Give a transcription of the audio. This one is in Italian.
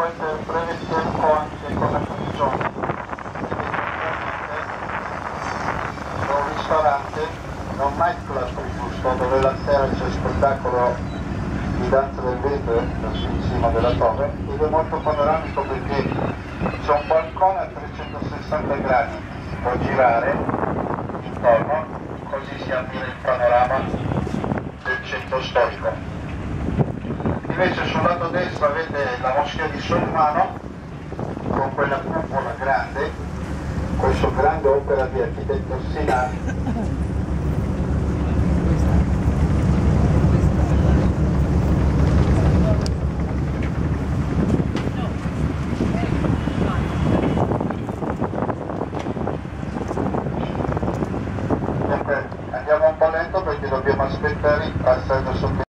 poi per un breve story point con la condizione da un ristorante da un nightclub qui giusto dove la sera c'è spettacolo di danza del vetro in cima della torre ed è molto panoramico perché c'è un balcone a 360 gradi. Si può girare intorno così si ammira il panorama del centro storico. Invece sul lato destro avete la moschea di Solmano con quella cupola grande, questa grande opera di architetto Sinani andiamo un po' lento perché dobbiamo aspettare il passaggio sotto